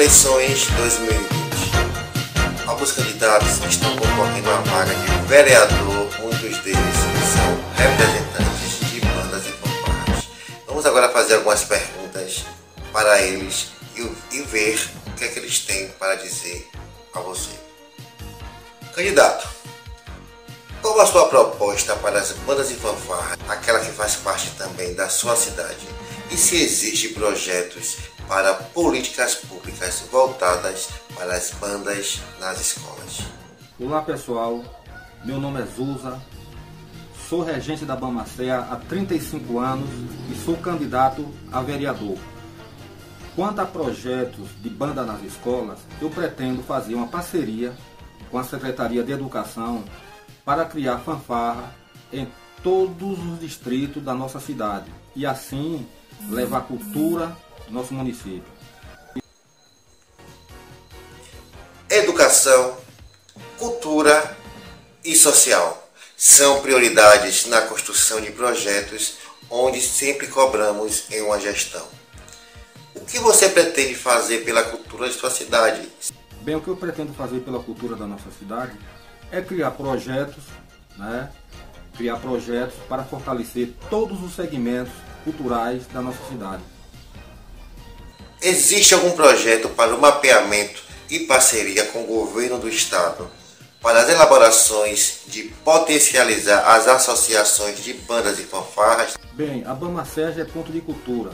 Eleições 2020. Alguns candidatos estão concorrendo à vaga de vereador, muitos deles são representantes de bandas e fanfarras. Vamos agora fazer algumas perguntas para eles e, e ver o que é que eles têm para dizer a você. Candidato, qual a sua proposta para as bandas e fanfarras, aquela que faz parte também da sua cidade? E se existem projetos para políticas públicas voltadas para as bandas nas escolas? Olá pessoal, meu nome é Zusa, sou regente da Bamacea há 35 anos e sou candidato a vereador. Quanto a projetos de banda nas escolas, eu pretendo fazer uma parceria com a Secretaria de Educação para criar fanfarra em todos os distritos da nossa cidade e assim levar cultura do nosso município. Educação, cultura e social são prioridades na construção de projetos onde sempre cobramos em uma gestão. O que você pretende fazer pela cultura de sua cidade? Bem, o que eu pretendo fazer pela cultura da nossa cidade é criar projetos, né? Criar projetos para fortalecer todos os segmentos culturais da nossa cidade. Existe algum projeto para o mapeamento e parceria com o governo do estado para as elaborações de potencializar as associações de bandas e fanfarras? Bem, a Bamacés é ponto de cultura.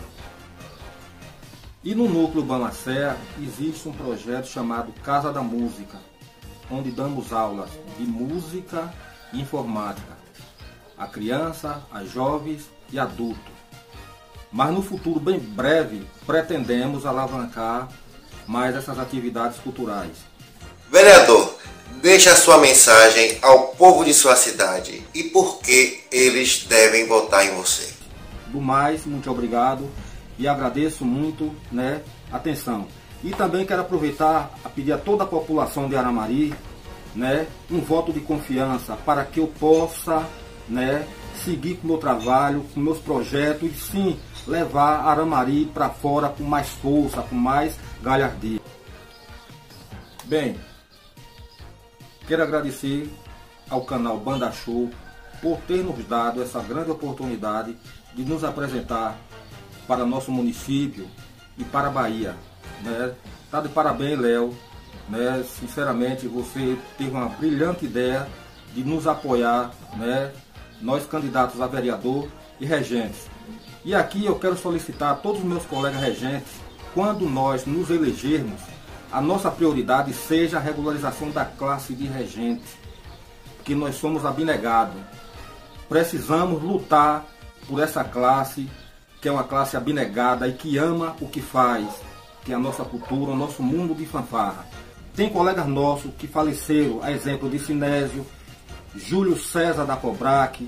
E no núcleo Bamacé existe um projeto chamado Casa da Música, onde damos aulas de música e informática a criança, a jovens e adultos. Mas no futuro bem breve pretendemos alavancar mais essas atividades culturais. Vereador, deixe a sua mensagem ao povo de sua cidade e por que eles devem votar em você. Do mais, muito obrigado e agradeço muito né, a atenção. E também quero aproveitar a pedir a toda a população de Aramari né, um voto de confiança para que eu possa né, seguir com o meu trabalho, com meus projetos e sim levar Aramari para fora com mais força, com mais galhardia. Bem, quero agradecer ao canal Banda Show por ter nos dado essa grande oportunidade de nos apresentar para nosso município e para a Bahia. Né? Tá de parabéns, Léo. Né? Sinceramente, você teve uma brilhante ideia de nos apoiar, né? Nós candidatos a vereador e regentes. E aqui eu quero solicitar a todos os meus colegas regentes, quando nós nos elegermos, a nossa prioridade seja a regularização da classe de regentes, porque nós somos abnegados. Precisamos lutar por essa classe, que é uma classe abnegada e que ama o que faz, que é a nossa cultura, o nosso mundo de fanfarra. Tem colegas nossos que faleceram, a exemplo de Sinésio, Júlio César da Cobrac,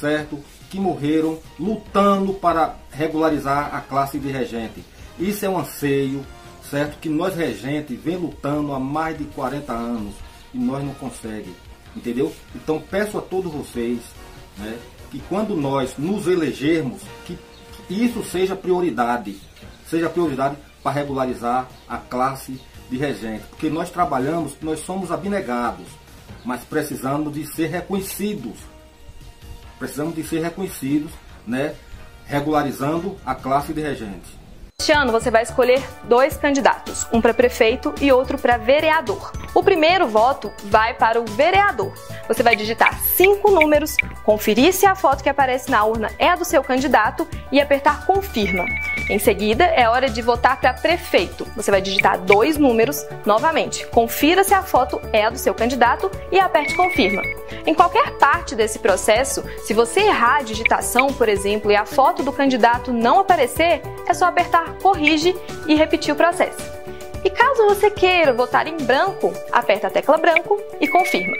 certo? Que morreram lutando para regularizar a classe de regente. Isso é um anseio, certo? Que nós regentes vem lutando há mais de 40 anos e nós não conseguimos, entendeu? Então peço a todos vocês, né? Que quando nós nos elegermos, que isso seja prioridade, seja prioridade para regularizar a classe de regente, porque nós trabalhamos, nós somos abnegados mas precisamos de ser reconhecidos. Precisamos de ser reconhecidos, né? regularizando a classe de regentes. Este ano você vai escolher dois candidatos, um para prefeito e outro para vereador. O primeiro voto vai para o vereador. Você vai digitar cinco números, conferir se a foto que aparece na urna é a do seu candidato e apertar confirma. Em seguida, é hora de votar para prefeito. Você vai digitar dois números novamente. Confira se a foto é a do seu candidato e aperte confirma. Em qualquer parte desse processo, se você errar a digitação, por exemplo, e a foto do candidato não aparecer, é só apertar corrige e repetir o processo. E caso você queira votar em branco, aperta a tecla branco e confirma.